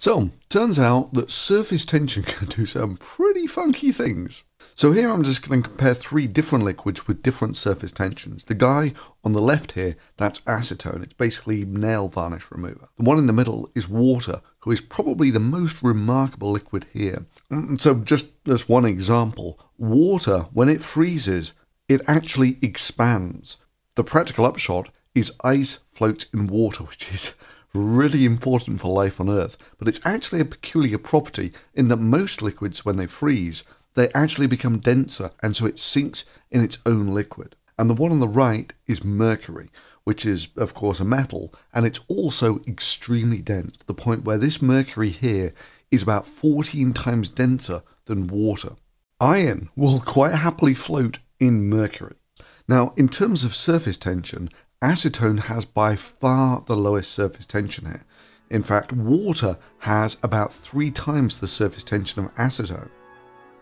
So, turns out that surface tension can do some pretty funky things. So here I'm just going to compare three different liquids with different surface tensions. The guy on the left here, that's acetone. It's basically nail varnish remover. The one in the middle is water, who is probably the most remarkable liquid here. Mm, so just as one example, water, when it freezes, it actually expands. The practical upshot is ice floats in water, which is really important for life on Earth. But it's actually a peculiar property in that most liquids, when they freeze, they actually become denser and so it sinks in its own liquid. And the one on the right is mercury, which is, of course, a metal, and it's also extremely dense to the point where this mercury here is about 14 times denser than water. Iron will quite happily float in mercury. Now, in terms of surface tension, acetone has by far the lowest surface tension here. In fact, water has about three times the surface tension of acetone.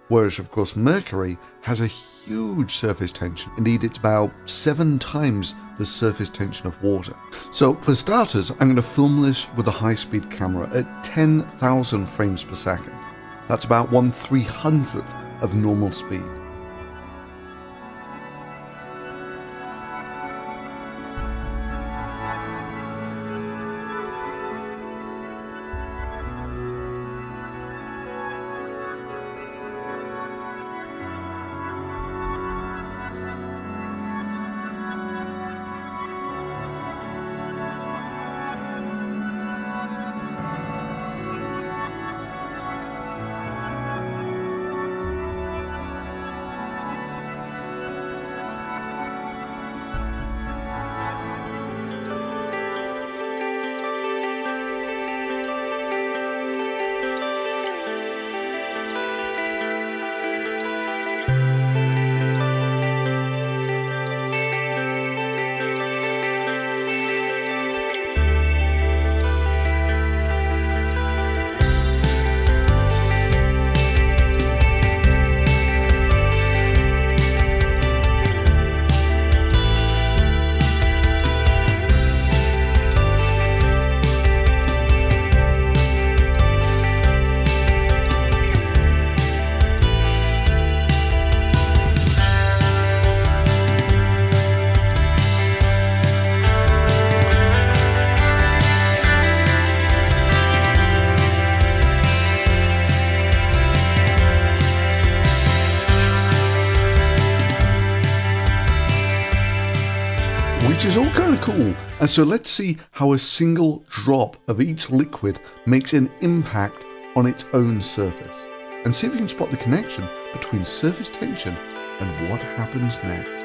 Whereas, of course, mercury has a huge surface tension. Indeed, it's about seven times the surface tension of water. So, for starters, I'm going to film this with a high speed camera at 10,000 frames per second. That's about 1 300th of normal speed. And so let's see how a single drop of each liquid makes an impact on its own surface. And see if you can spot the connection between surface tension and what happens next.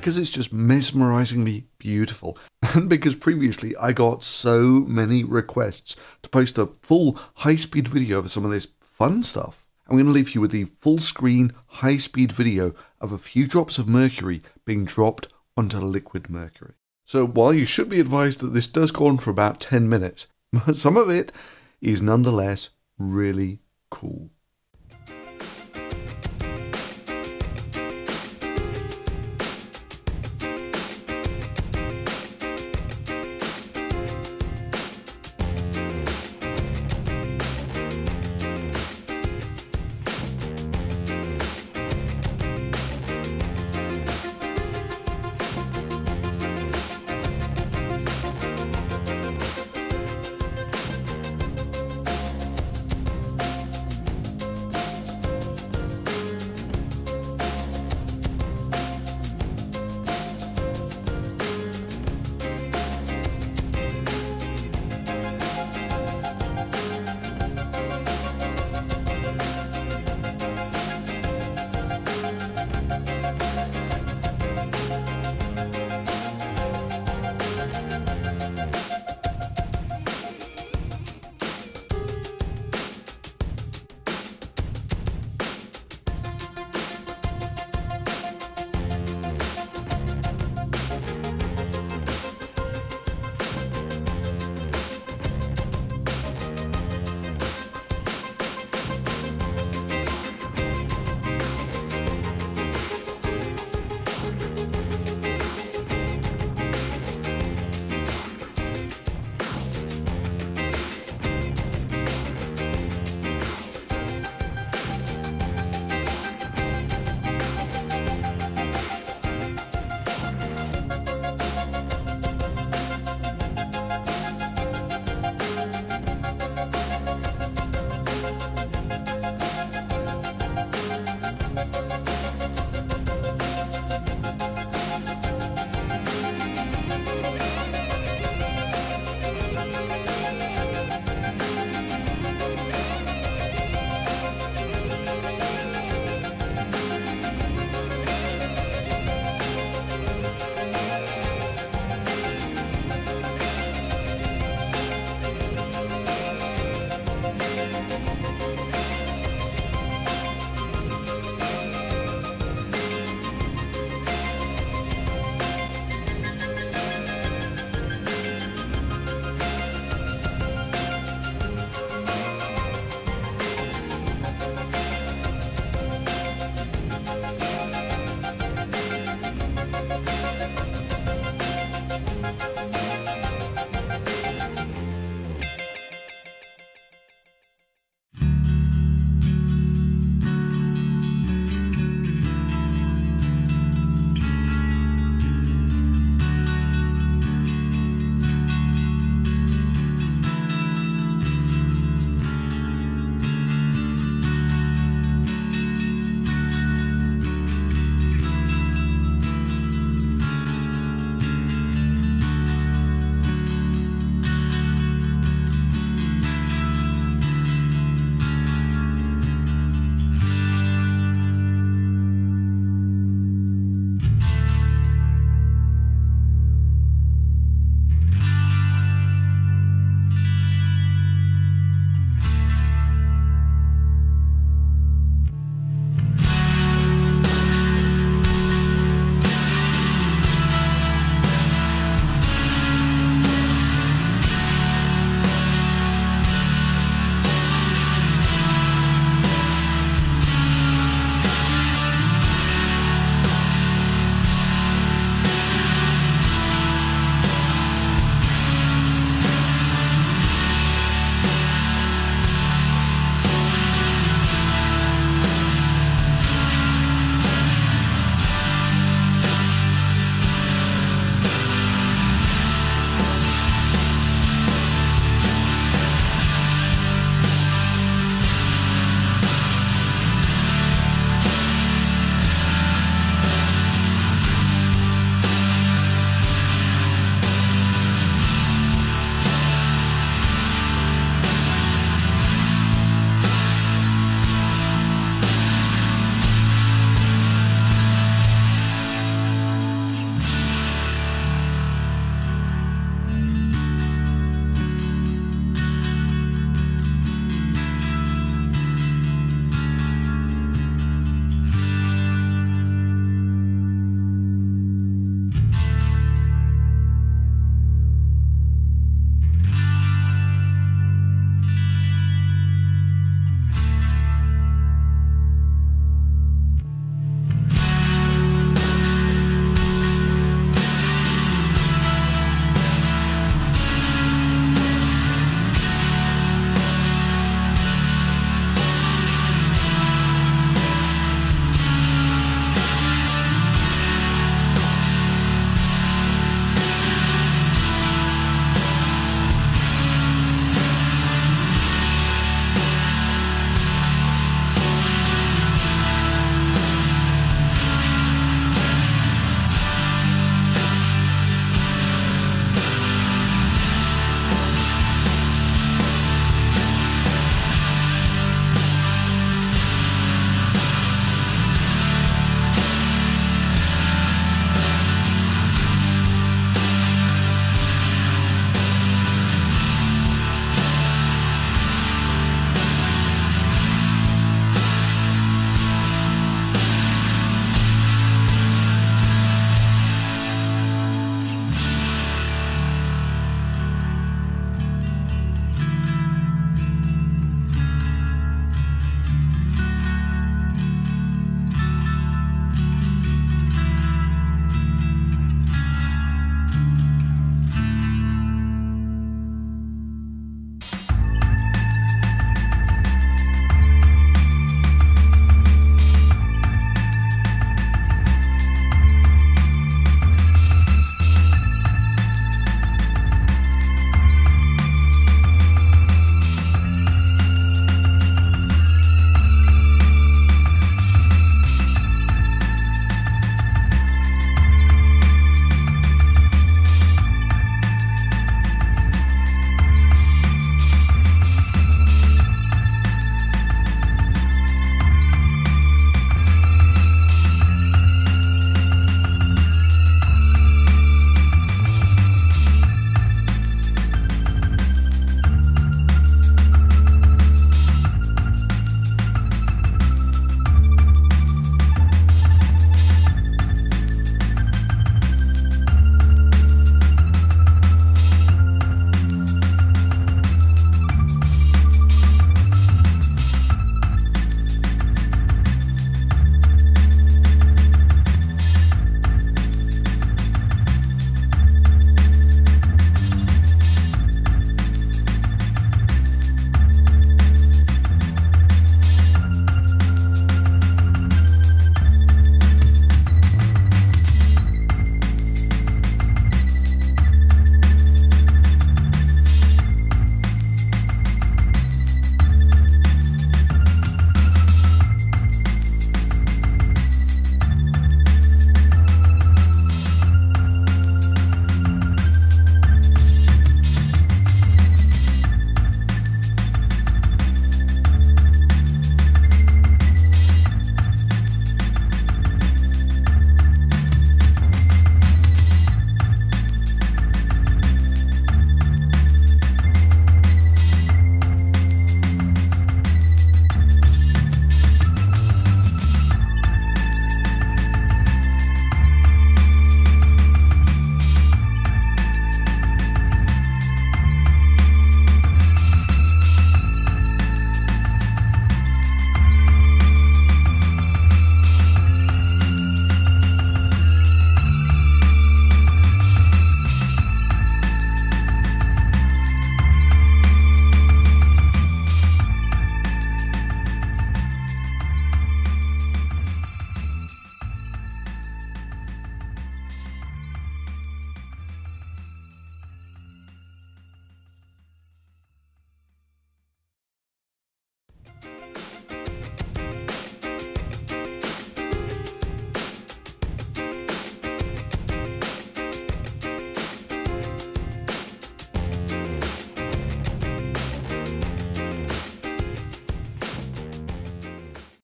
Because it's just mesmerizingly beautiful, and because previously I got so many requests to post a full high speed video of some of this fun stuff, I'm going to leave you with the full screen high speed video of a few drops of mercury being dropped onto liquid mercury. So while you should be advised that this does go on for about 10 minutes, some of it is nonetheless really cool.